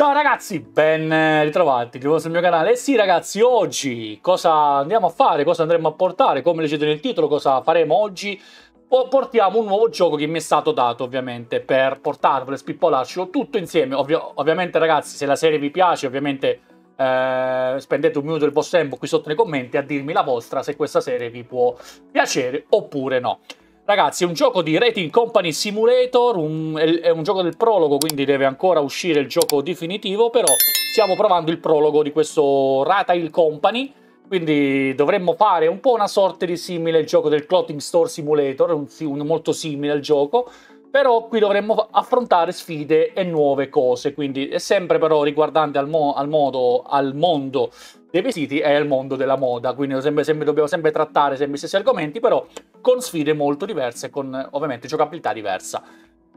Ciao ragazzi, ben ritrovati di nuovo sul mio canale. E sì ragazzi, oggi cosa andiamo a fare, cosa andremo a portare, come leggete nel titolo, cosa faremo oggi? Portiamo un nuovo gioco che mi è stato dato ovviamente per portarvelo e spippolarcelo tutto insieme. Ovvio, ovviamente ragazzi, se la serie vi piace, ovviamente eh, spendete un minuto del vostro tempo qui sotto nei commenti a dirmi la vostra se questa serie vi può piacere oppure no. Ragazzi, è un gioco di Rating Company Simulator, un, è un gioco del prologo, quindi deve ancora uscire il gioco definitivo, però stiamo provando il prologo di questo Retail Company, quindi dovremmo fare un po' una sorta di simile al gioco del Clothing Store Simulator, un, un, molto simile al gioco, però qui dovremmo affrontare sfide e nuove cose, quindi è sempre però riguardante al, mo al, modo, al mondo dei vestiti e al mondo della moda, quindi sempre, sempre, dobbiamo sempre trattare sempre gli stessi argomenti, però con sfide molto diverse, con ovviamente giocabilità diversa.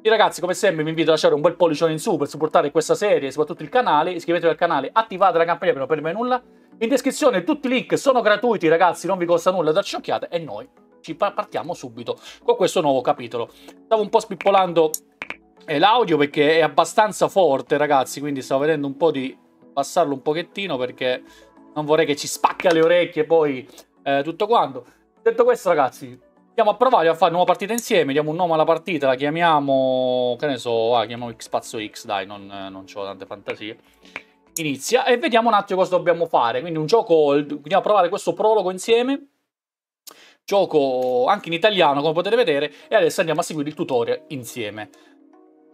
E ragazzi, come sempre, vi invito a lasciare un bel pollicione in su per supportare questa serie e soprattutto il canale. Iscrivetevi al canale, attivate la campanella per non perdere nulla. In descrizione tutti i link sono gratuiti, ragazzi, non vi costa nulla darci un'occhiata e noi ci partiamo subito con questo nuovo capitolo. Stavo un po' spippolando eh, l'audio perché è abbastanza forte, ragazzi, quindi stavo vedendo un po' di passarlo un pochettino perché non vorrei che ci spacca le orecchie poi eh, tutto quanto. Detto questo, ragazzi, andiamo a provare a fare una nuova partita insieme, diamo un nome alla partita, la chiamiamo, che ne so, ah, chiamiamo X Spazio X, dai, non, non ho tante fantasie. Inizia e vediamo un attimo cosa dobbiamo fare. Quindi un gioco, andiamo a provare questo prologo insieme gioco anche in italiano come potete vedere e adesso andiamo a seguire il tutorial insieme.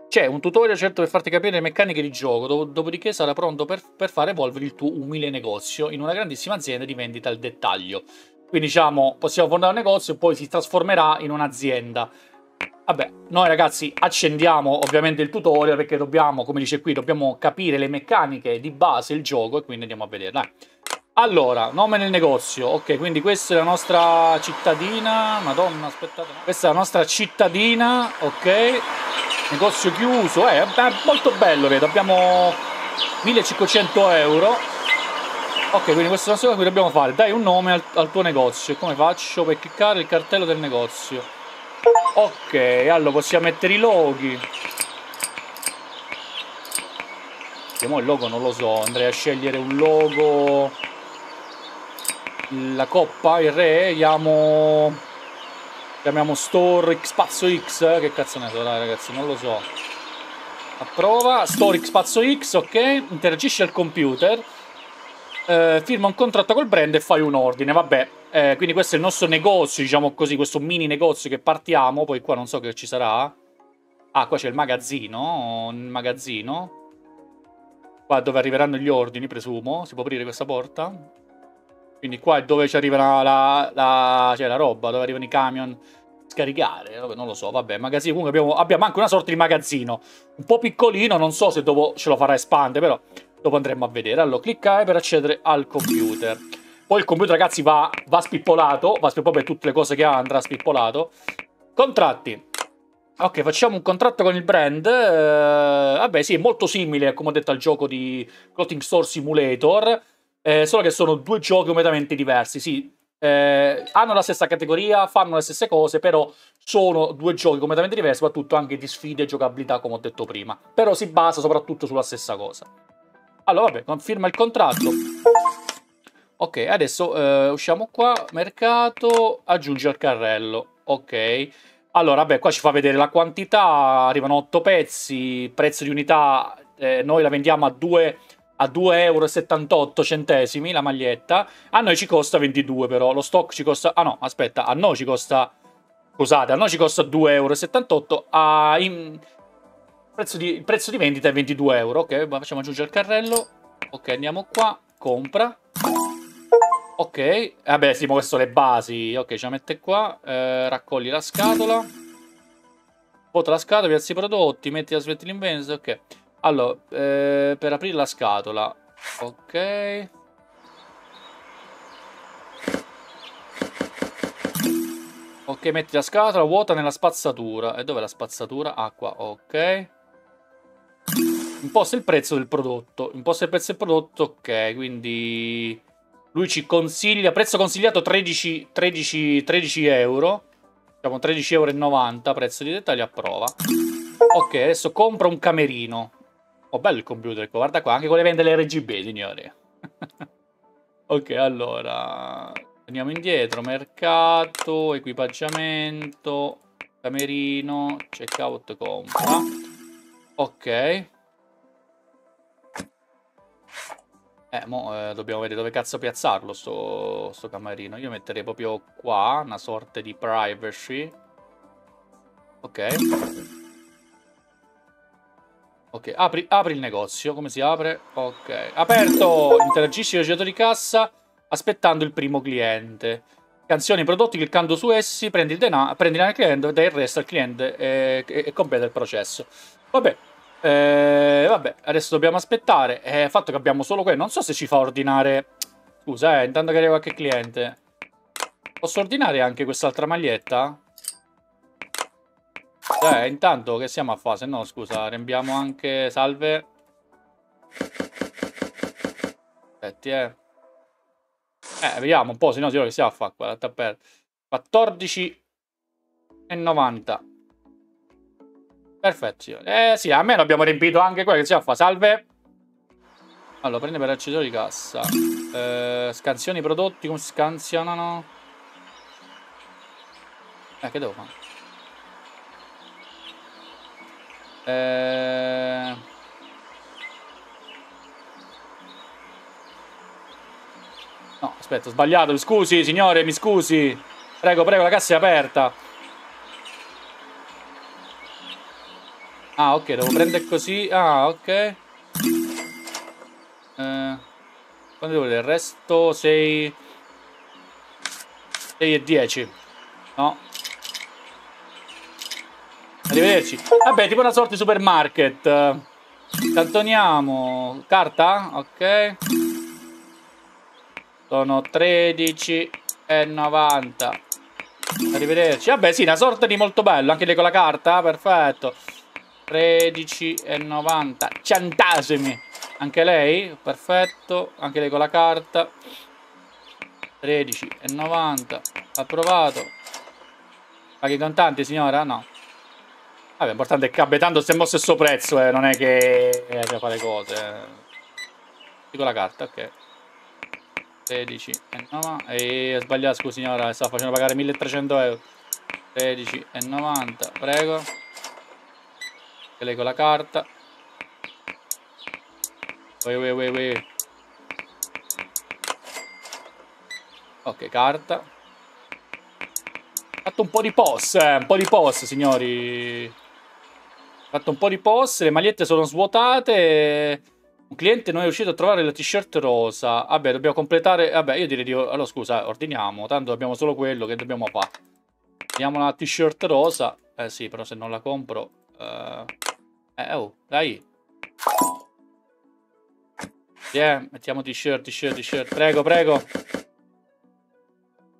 C'è un tutorial certo per farti capire le meccaniche di gioco, dopodiché sarà pronto per, per fare evolvere il tuo umile negozio in una grandissima azienda di vendita al dettaglio. Quindi diciamo, possiamo fondare un negozio e poi si trasformerà in un'azienda. Vabbè, noi ragazzi accendiamo ovviamente il tutorial perché dobbiamo, come dice qui, dobbiamo capire le meccaniche di base del gioco e quindi andiamo a vedere. Dai. Allora, nome del negozio. Ok, quindi questa è la nostra cittadina. Madonna, aspettate. Questa è la nostra cittadina, ok. Negozio chiuso. Eh, è molto bello, vedo. Abbiamo 1500 euro. Ok, quindi questa è la cosa che dobbiamo fare. Dai un nome al, al tuo negozio. Come faccio per cliccare il cartello del negozio? Ok, allora possiamo mettere i loghi. Vediamo il logo, non lo so. Andrei a scegliere un logo la coppa, il re, chiamo... Chiamiamo Store Spazio X, che cazzo ne so, dai ragazzi, non lo so. Approva, Store Spazio X, ok, interagisci al computer, eh, firma un contratto col brand e fai un ordine, vabbè. Eh, quindi questo è il nostro negozio, diciamo così, questo mini negozio che partiamo, poi qua non so che ci sarà. Ah, qua c'è il magazzino, il magazzino. Qua dove arriveranno gli ordini, presumo. Si può aprire questa porta? Quindi qua è dove ci arriva la, la, la, cioè la roba, dove arrivano i camion scaricare, non lo so, vabbè, magazzino, comunque abbiamo, abbiamo, anche una sorta di magazzino, un po' piccolino, non so se dopo ce lo farà espandere, però dopo andremo a vedere. Allora, cliccare per accedere al computer. Poi il computer, ragazzi, va, va spippolato, va spippolato per tutte le cose che ha, andrà spippolato. Contratti. Ok, facciamo un contratto con il brand. Eh, vabbè, sì, è molto simile, come ho detto, al gioco di Clothing Store Simulator. Eh, solo che sono due giochi completamente diversi. Sì, eh, hanno la stessa categoria, fanno le stesse cose, però sono due giochi completamente diversi, soprattutto anche di sfide e giocabilità, come ho detto prima. Però si basa soprattutto sulla stessa cosa. Allora, vabbè, conferma il contratto. Ok, adesso eh, usciamo qua, mercato, aggiungi al carrello. Ok. Allora, vabbè, qua ci fa vedere la quantità, arrivano 8 pezzi, prezzo di unità, eh, noi la vendiamo a 2 a 2,78 euro la maglietta. A noi ci costa 22 però, lo stock ci costa... Ah no, aspetta, a noi ci costa... Scusate, a noi ci costa 2,78 euro, a... In... Prezzo di... il prezzo di vendita è 22 euro, ok, facciamo aggiungere il carrello. Ok, andiamo qua, compra. Ok, vabbè sì, ma questo le basi. Ok, ce la mette qua, eh, raccogli la scatola. Vota la scatola, piazzi i prodotti, metti la smetti l'invento, ok. Allora, eh, per aprire la scatola. Ok. Ok, metti la scatola vuota nella spazzatura. E dov'è la spazzatura? Ah, qua, ok. Imposta il prezzo del prodotto. Imposta il prezzo del prodotto, ok, quindi... Lui ci consiglia, prezzo consigliato 13, 13, 13 euro. Diciamo 13,90 euro, prezzo di dettaglio, approva. Ok, adesso compra un camerino. Oh, bello il computer, guarda qua, anche con le vende l'RGB, signori. ok, allora... Andiamo indietro, mercato, equipaggiamento, camerino, checkout, compra. Ok. Eh, mo eh, dobbiamo vedere dove cazzo piazzarlo sto, sto camerino. Io metterei proprio qua, una sorta di privacy. Ok. Ok, apri, apri il negozio. Come si apre? Ok. Aperto! Interagisci con il girato di cassa aspettando il primo cliente. Canzoni prodotti cliccando su essi, prendi il denaro, prendi il cliente, dai il resto al cliente e, e, e completa il processo. Vabbè, eh, vabbè, adesso dobbiamo aspettare. Eh, fatto che abbiamo solo quello, non so se ci fa ordinare... Scusa, eh, intanto che arriva qualche cliente. Posso ordinare anche quest'altra maglietta? Eh, intanto che siamo a fase? No, scusa, riempiamo anche... Salve. Aspetti, eh. Eh, vediamo un po', se no che stiamo a fare qua. 14,90. Perfetto. Eh sì, a me l'abbiamo riempito anche quello che stiamo a fare. Salve. Allora, prende per accessorio di cassa. Eh, scansioni prodotti, come si scansionano? Eh, che devo fare? Eh... No, aspetta, ho sbagliato. scusi, signore, mi scusi. Prego, prego, la cassa è aperta. Ah, ok, devo prendere così. Ah, ok. Eh, quando devo? Il resto 6... 6 e 10. No. Arrivederci. Vabbè, tipo una sorta di supermarket. Cantoniamo. Carta? Ok. Sono 13,90. Arrivederci. Vabbè, sì, una sorta di molto bello. Anche lei con la carta? Perfetto. 13,90. Centesimi. Anche lei? Perfetto. Anche lei con la carta. 13,90. Approvato. Paghi contanti, signora? No. Vabbè, l'importante è che abbia tanto stiamo allo stesso prezzo, eh. Non è che eh, a fare cose. Dico la carta, ok. 16 e 90 e ho sbagliato scusi signora stavo facendo pagare 1300 euro 13 e 90 prego e lei con la carta ui, ui, ui, ui. ok carta fatto un po' di pos eh, un po' di pos signori fatto un po' di pos le magliette sono svuotate un cliente non è riuscito a trovare la t-shirt rosa. Vabbè, dobbiamo completare... Vabbè, io direi di... Allora, scusa, ordiniamo. Tanto abbiamo solo quello che dobbiamo fare. Vediamo la t-shirt rosa. Eh sì, però se non la compro... Uh... Eh, oh, dai. Yeah, mettiamo t-shirt, t-shirt, t-shirt. Prego, prego.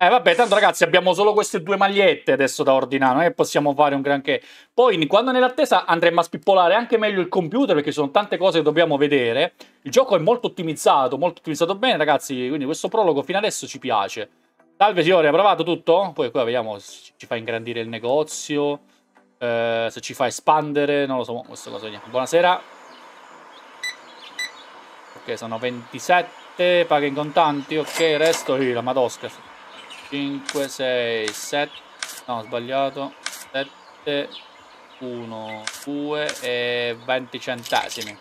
Eh vabbè, tanto ragazzi abbiamo solo queste due magliette adesso da ordinare, non è che possiamo fare un granché. Poi quando nell'attesa andremo a spippolare anche meglio il computer perché ci sono tante cose che dobbiamo vedere. Il gioco è molto ottimizzato, molto ottimizzato bene ragazzi, quindi questo prologo fino adesso ci piace. Salve signore, ha provato tutto? Poi qua vediamo se ci fa ingrandire il negozio, eh, se ci fa espandere, non lo so, queste cose vediamo. Buonasera. Ok, sono 27, paga in contanti, ok, resto, la madosca. 5, 6, 7, no ho sbagliato, 7, 1, 2 e 20 centesimi.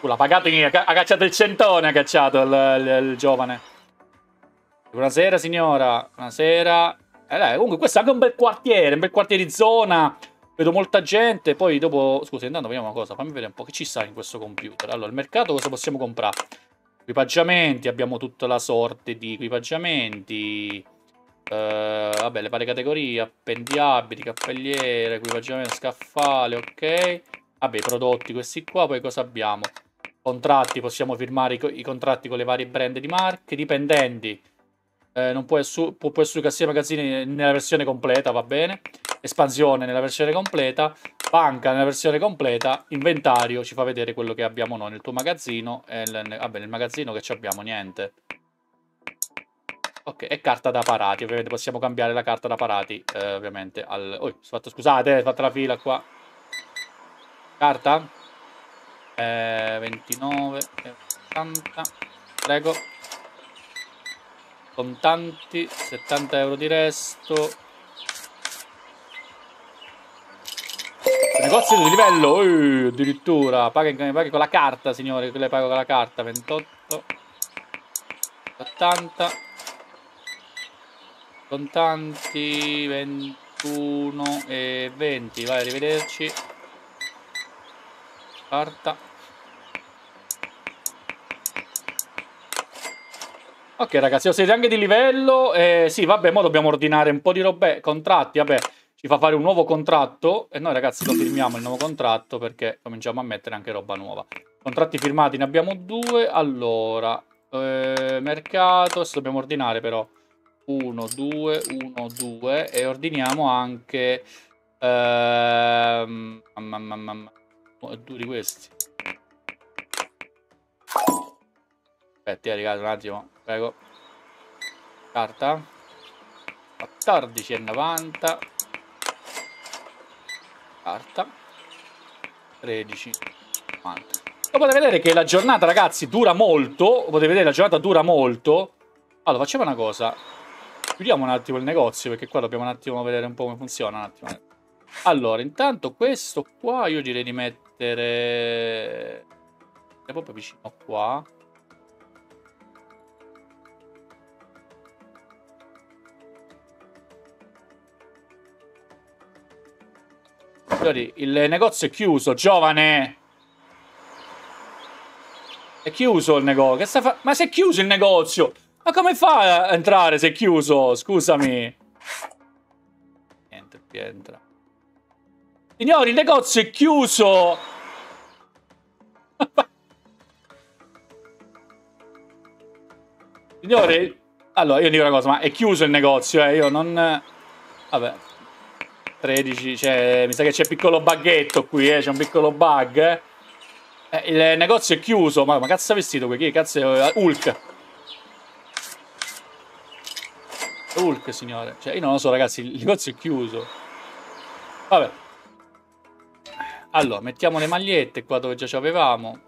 Uh, l'ha pagato, ha cacciato il centone, ha cacciato il, il, il giovane. Buonasera signora, buonasera. Eh comunque questo è anche un bel quartiere, un bel quartiere di zona. Vedo molta gente, poi dopo... Scusa, intanto vediamo una cosa, fammi vedere un po' che ci sta in questo computer. Allora, il mercato cosa possiamo comprare? Equipaggiamenti, abbiamo tutta la sorte di equipaggiamenti. Uh, vabbè, le varie categorie, appendiabili, cappelliere, equipaggiamento, scaffale, ok. Vabbè, prodotti questi qua, poi cosa abbiamo? Contratti, possiamo firmare i, i contratti con le varie brand di marche, dipendenti. Eh, non può, essere, può, può essere cassiere magazzini nella versione completa, va bene. Espansione nella versione completa. Banca nella versione completa. Inventario ci fa vedere quello che abbiamo noi nel tuo magazzino. E nel, vabbè, nel magazzino che abbiamo niente. Ok, e carta da parati, ovviamente possiamo cambiare la carta da parati, eh, ovviamente, al... Oh, fatto, scusate, ho fatto la fila qua. Carta? Eh, 29, 80. Prego. Contanti, 70 euro di resto. Negozio di livello, uh, addirittura. Paghi, paghi con la carta, signore. Le pago con la carta. 28. 80. Contanti, 21 e 20. Vai, arrivederci. Carta. Ok ragazzi, siete anche di livello. Eh, sì, vabbè, ora dobbiamo ordinare un po' di robe. Contratti, vabbè, ci fa fare un nuovo contratto. E noi ragazzi lo firmiamo il nuovo contratto perché cominciamo a mettere anche roba nuova. Contratti firmati ne abbiamo due. Allora, eh, mercato, adesso dobbiamo ordinare però 1, 2, 1, 2 e ordiniamo anche ehm, mamma, mamma, mamma, due di questi. Aspetta, eh, un attimo. Prego. Carta. 14,90. Carta. 13,90. Potete vedere che la giornata, ragazzi, dura molto. Potete vedere la giornata dura molto. Allora, facciamo una cosa. Chiudiamo un attimo il negozio, perché qua dobbiamo un attimo vedere un po' come funziona. Un attimo. Allora, intanto questo qua io direi di mettere... È proprio vicino qua. Signori, il negozio è chiuso, giovane. È chiuso il negozio. Ma se è chiuso il negozio? Ma come fa a entrare se è chiuso? Scusami. Niente, qui entra. Signori, il negozio è chiuso. Signori, allora io dico una cosa, ma è chiuso il negozio, eh? Io non... Vabbè. 13, cioè, mi sa che c'è piccolo buggetto qui, eh, c'è un piccolo bug, eh. eh. Il negozio è chiuso, ma, ma cazzo ha vestito qui? Chi cazzo è? Hulk. Hulk, signore. Cioè, io non lo so, ragazzi, il negozio è chiuso. Vabbè. Allora, mettiamo le magliette qua dove già ci avevamo.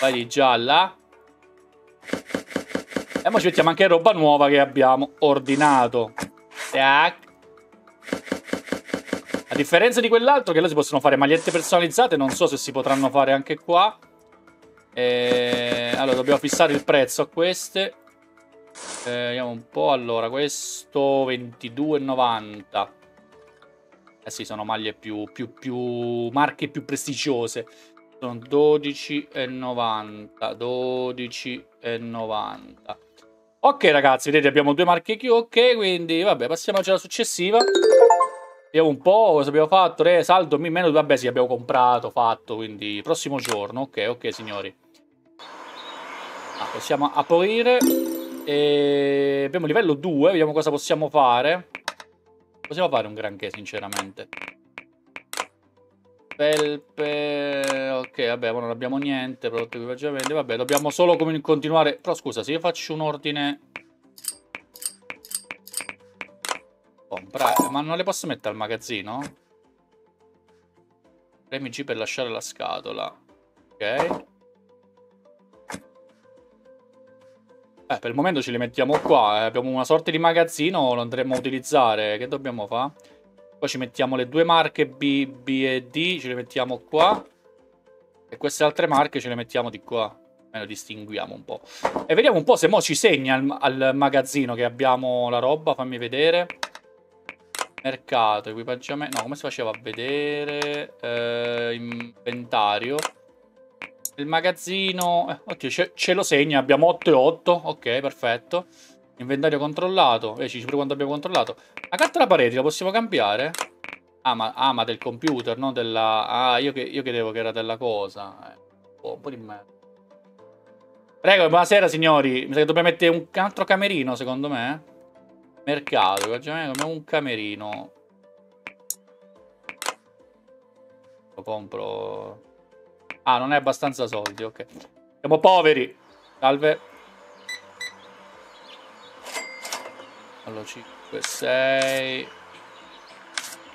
Vai di gialla. E ora ci mettiamo anche roba nuova che abbiamo ordinato. Tac. A differenza di quell'altro, che là si possono fare magliette personalizzate, non so se si potranno fare anche qua. E... Allora, dobbiamo fissare il prezzo a queste. Eh, vediamo un po'. Allora, questo 22,90. Eh sì, sono maglie più, più, più marche più prestigiose. Sono 12,90. 12,90. Ok ragazzi, vedete abbiamo due marche ok, quindi vabbè, passiamo alla successiva. Vediamo un po' cosa abbiamo fatto, re, saldo, meno, vabbè sì, abbiamo comprato, fatto, quindi prossimo giorno, ok, ok signori. Ah, possiamo aprire, e abbiamo livello 2, vediamo cosa possiamo fare. Possiamo fare un granché sinceramente. Felpe... Ok, vabbè, non abbiamo niente, prodotto equipaggiamento. Vabbè, dobbiamo solo continuare... Però scusa, se io faccio un ordine... Comprare... Ma non le posso mettere al magazzino? Premi G per lasciare la scatola. Ok. Eh, per il momento ce li mettiamo qua. Eh. Abbiamo una sorta di magazzino, lo andremo a utilizzare. Che dobbiamo fare? Poi ci mettiamo le due marche B, B e D, ce le mettiamo qua. E queste altre marche ce le mettiamo di qua. Almeno distinguiamo un po'. E vediamo un po' se mo ci segna al, al magazzino che abbiamo la roba. Fammi vedere. Mercato, equipaggiamento. No, come si faceva a vedere? Eh, inventario. Il magazzino... Eh, oddio, ce, ce, lo segna. Abbiamo 8 e 8. Ok, perfetto. Inventario controllato. Vedici pure quando abbiamo controllato. La carta da pareti la possiamo cambiare? Ah ma, ah, ma del computer, non della... Ah, io, che, io credevo che era della cosa. Eh, oh, un po' di merda. Prego, buonasera signori. Mi sa che dobbiamo mettere un altro camerino, secondo me. Mercato, abbiamo un camerino. Lo compro... Ah, non è abbastanza soldi, ok. Siamo poveri. Salve. Allora, 5, 6.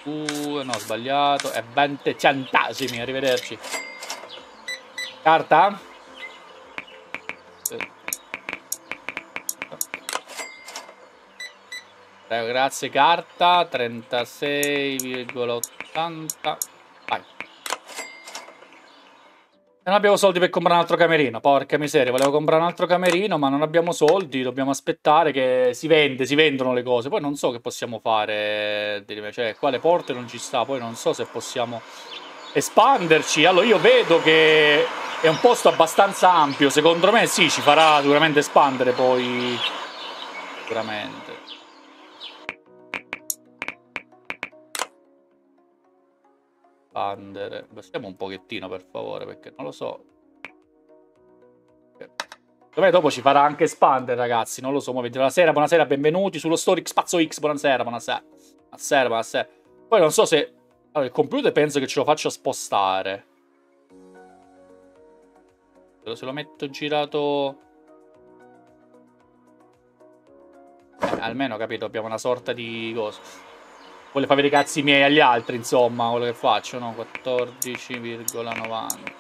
Uh, no, ho sbagliato. È 20 centesimi, arrivederci. Carta? Prego, grazie, carta. 36,80. Vai. Non abbiamo soldi per comprare un altro camerino, porca miseria, volevo comprare un altro camerino ma non abbiamo soldi, dobbiamo aspettare che si vende, si vendono le cose, poi non so che possiamo fare, cioè qua le porte non ci sta, poi non so se possiamo espanderci, allora io vedo che è un posto abbastanza ampio, secondo me sì, ci farà sicuramente espandere poi, sicuramente. Espandere. Bestiamo un pochettino per favore perché non lo so. Dov'è dopo ci farà anche espandere ragazzi, non lo so. Buonasera, buonasera, benvenuti sullo Story Spazio X, buonasera, buonasera. Buonasera, buonasera. Poi non so se... Allora, il computer penso che ce lo faccia spostare. Se lo metto girato... Eh, almeno, capito, abbiamo una sorta di cosa vuole fare i cazzi miei agli altri, insomma, quello che faccio, no? 14,90.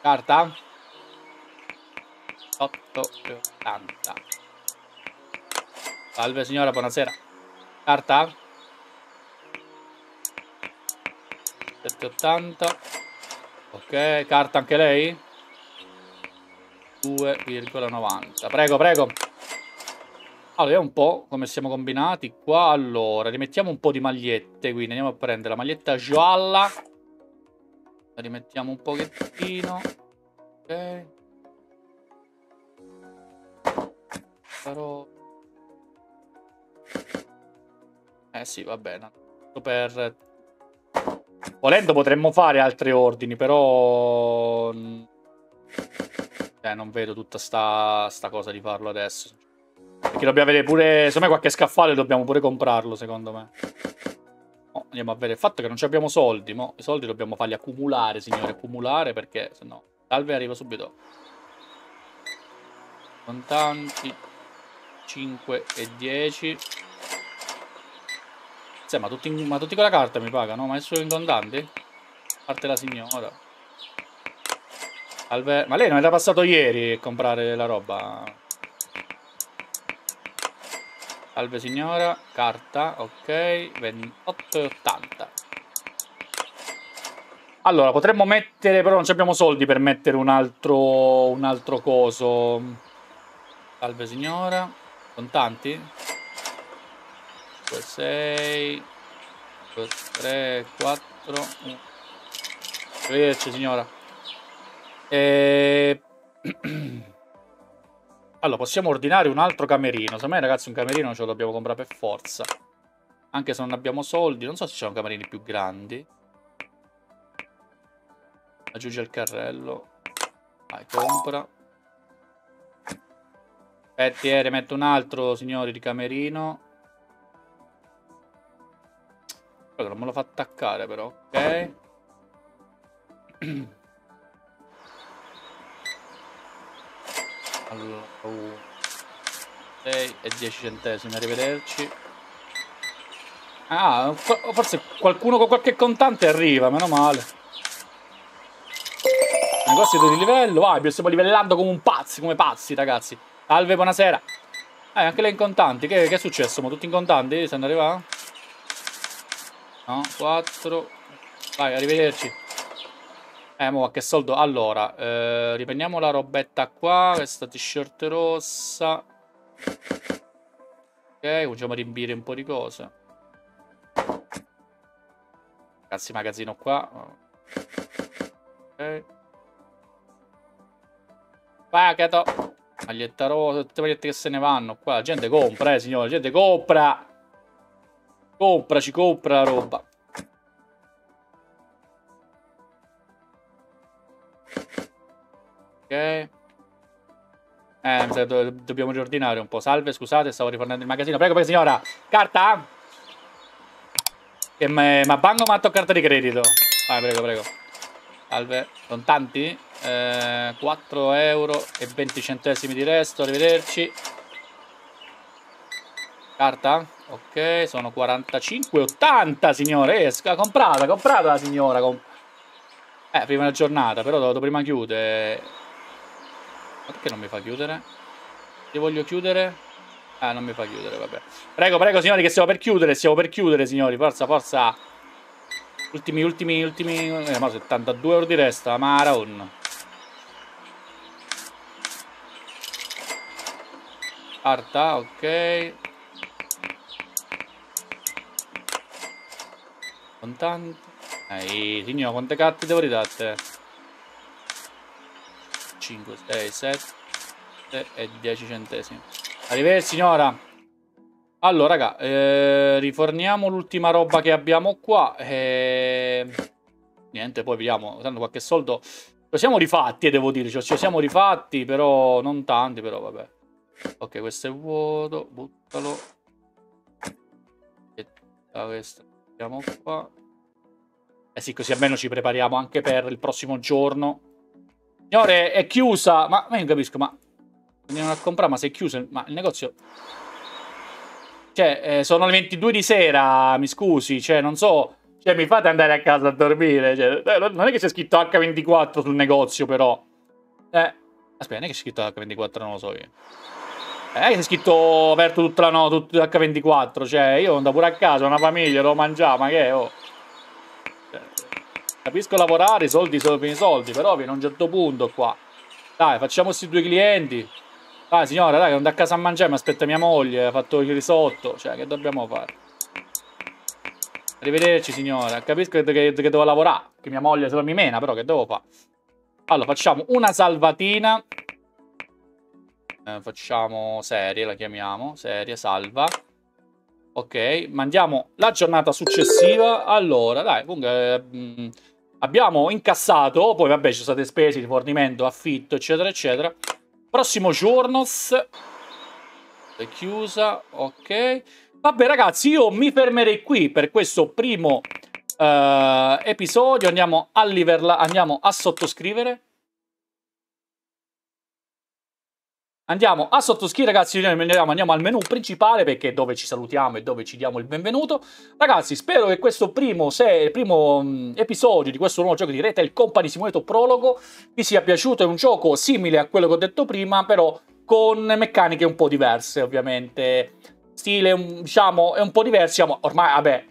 Carta? 8,80. Salve signora, buonasera. Carta? 7,80. Ok, carta anche lei? 2,90. Prego, prego. Allora, un po' come siamo combinati qua. Allora, rimettiamo un po' di magliette, quindi andiamo a prendere la maglietta gialla. La rimettiamo un pochettino. Ok. Però... Eh sì, va bene. Per... Volendo potremmo fare altri ordini, però... Eh, non vedo tutta sta, sta cosa di farlo adesso. Perché dobbiamo avere pure... Secondo me qualche scaffale dobbiamo pure comprarlo, secondo me. Oh, andiamo a vedere. Il fatto che non abbiamo soldi. Mo, I soldi dobbiamo farli accumulare, signore. Accumulare perché se no... Salve arriva subito. Contanti. 5 e 10. Sì, ma tutti, ma tutti con la carta mi pagano, ma è solo in contanti? A parte la signora. Salve. Ma lei non era passato ieri a comprare la roba? Salve signora, carta, ok, 28,80. Allora, potremmo mettere, però non abbiamo soldi per mettere un altro, un altro coso. Salve signora, contanti? 2, 6, 2, 3, 4, 1. Arrivederci signora. E... Allora, possiamo ordinare un altro camerino. Secondo me, ragazzi, un camerino ce lo dobbiamo comprare per forza. Anche se non abbiamo soldi. Non so se ci sono camerini più grandi. Aggiunge il carrello. Vai, compra. Aspetti, eh, metto un altro, signori, di camerino. Quello non me lo fa attaccare, però. Ok. 6 e 10 centesimi, arrivederci. Ah, forse qualcuno con qualche contante arriva, meno male. Negozio di livello, vai, stiamo livellando come un pazzi, come pazzi, ragazzi. Salve, buonasera. Eh, anche lei in contanti, che, che è successo? Ma tutti in contanti? Se ne arriva? No, 4. Vai, arrivederci. Eh, mo che soldo? Allora, eh, riprendiamo la robetta qua, questa t-shirt rossa. Ok, cominciamo a riempire un po' di cose. Ragazzi, magazzino qua. Ok. Pagato. Maglietta rosa, tutte le magliette che se ne vanno qua. La gente compra, eh, signore, la gente compra. Compra, ci compra la roba. Eh, do dobbiamo riordinare un po'. Salve, scusate, stavo rifornendo il magazzino. Prego, prego, signora. Carta? Che ma banco matto carta di credito? Vai, prego, prego. Salve. Contanti? Eh, 4 euro e 20 centesimi di resto. Arrivederci. Carta? Ok, sono 45,80 signore. Esca, comprata, comprata la signora. Comp eh, prima giornata, però dovevo prima chiudere. Ma perché non mi fa chiudere? Io voglio chiudere. Ah, non mi fa chiudere, vabbè. Prego, prego, signori, che stiamo per chiudere. Stiamo per chiudere, signori. Forza, forza. Ultimi, ultimi, ultimi... Eh, ma 72 euro di resta. Maron. Carta, ok. Contanti. Ehi, signor, quante carte devo ridare? 5, 6, 7 e 10 centesimi. Arrivederci, signora. Allora, raga, eh, riforniamo l'ultima roba che abbiamo qua. E... Niente, poi vediamo. Tanto qualche soldo... Lo siamo rifatti, eh, devo dire. Cioè, ci siamo rifatti, però non tanti, però vabbè. Ok, questo è vuoto. Buttalo. E questo mettiamo qua. Eh sì, così almeno ci prepariamo anche per il prossimo giorno. Signore, è chiusa. Ma, ma io non capisco, ma... Andiamo a comprare, ma se è chiuso... Ma il negozio... Cioè, eh, sono le 22 di sera, mi scusi, cioè, non so... Cioè, mi fate andare a casa a dormire, cioè, eh, non è che c'è scritto H24 sul negozio, però... Eh, aspetta, non è che c'è scritto H24, non lo so io. Eh, che c'è scritto aperto tutta la notte, H24, cioè, io andavo pure a casa, una famiglia, devo mangiare, ma che è, oh... Capisco lavorare, i soldi sono i soldi, però fino a un certo punto qua... Dai, facciamo questi due clienti... Dai signora, dai, non da a casa a mangiare, mi aspetta mia moglie, ha fatto il risotto. Cioè, che dobbiamo fare? Arrivederci signora, capisco che, che, che devo lavorare, che mia moglie se lo mi mena, però che devo fare? Allora, facciamo una salvatina. Eh, facciamo serie, la chiamiamo, serie, salva. Ok, mandiamo la giornata successiva. Allora, dai, comunque... Mh, mm, abbiamo incassato, poi vabbè ci sono state spese di fornimento, affitto, eccetera, eccetera. Prossimo giorno. È chiusa, ok. Vabbè ragazzi, io mi fermerei qui per questo primo uh, episodio. Andiamo a, andiamo a sottoscrivere. Andiamo a sottoscrivere, ragazzi, andiamo al menu principale perché è dove ci salutiamo e dove ci diamo il benvenuto. Ragazzi, spero che questo primo, se, primo um, episodio di questo nuovo gioco di Retail Company Simulator Prologo vi sia piaciuto. È un gioco simile a quello che ho detto prima, però con meccaniche un po' diverse, ovviamente. Stile, diciamo, è un po' diverso. Diciamo, ormai, vabbè,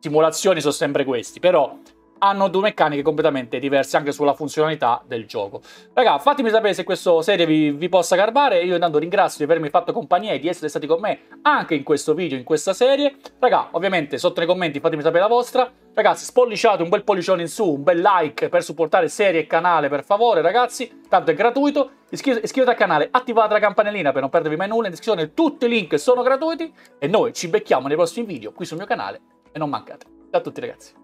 simulazioni sono sempre questi, però hanno due meccaniche completamente diverse anche sulla funzionalità del gioco. Raga, fatemi sapere se questa serie vi, vi, possa garbare. Io intanto ringrazio di avermi fatto compagnia e di essere stati con me anche in questo video, in questa serie. Raga, ovviamente sotto nei commenti fatemi sapere la vostra. Ragazzi, spolliciate un bel pollicione in su, un bel like per supportare serie e canale, per favore, ragazzi. Tanto è gratuito. iscrivetevi al canale, attivate la campanellina per non perdervi mai nulla. In descrizione tutti i link sono gratuiti. E noi ci becchiamo nei prossimi video qui sul mio canale. E non mancate. Ciao a tutti, ragazzi.